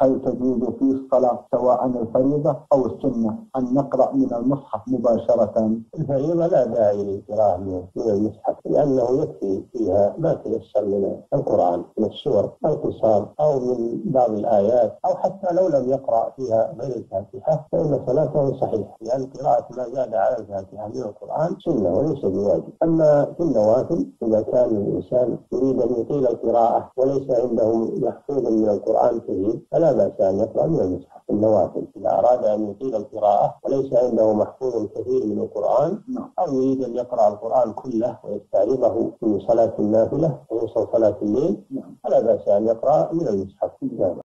هل تجوز في الصلاة سواء الفريضة أو السنة؟ أن نقرأ من المصحف مباشرة. الفريضة لا داعي للقراءة من المصحف لأنه يكفي فيها ما تيسر من القرآن من السور القصار أو من بعض الآيات أو حتى لو لم يقرأ فيها غير الفاتحة فإن صلاته صحيحة لأن قراءة ما زاد على الفاتحة من القرآن سنة وليس بواجب. أما في النوافل إذا كان الإنسان يريد أن يطيل القراءة وليس عنده محفوظ من القرآن كثير فلا بأس أن يقرأ من المصحف النوافل إذا أراد أن يطيل القراءة وليس عنده محفوظ كثير من القرآن نعم. أو يريد أن يقرأ القرآن كله ويستعرضه في صلاة النافلة ويوصل صلاة الليل نعم. فلا بأس أن يقرأ من المصحف نعم